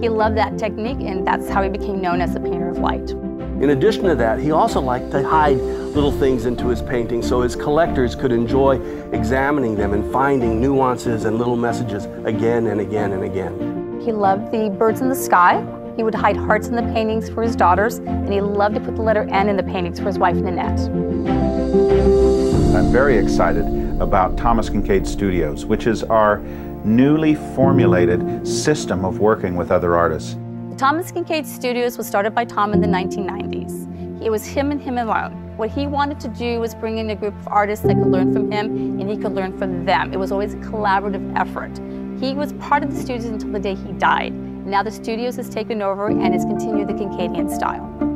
He loved that technique, and that's how he became known as the painter of light. In addition to that, he also liked to hide little things into his paintings so his collectors could enjoy examining them and finding nuances and little messages again and again and again. He loved the birds in the sky. He would hide hearts in the paintings for his daughters, and he loved to put the letter N in the paintings for his wife, Nanette. I'm very excited about Thomas Kinkade Studios, which is our newly formulated system of working with other artists. Thomas Kinkade Studios was started by Tom in the 1990s. It was him and him alone. What he wanted to do was bring in a group of artists that could learn from him and he could learn from them. It was always a collaborative effort. He was part of the studios until the day he died. Now the studios has taken over and has continued the Kinkadian style.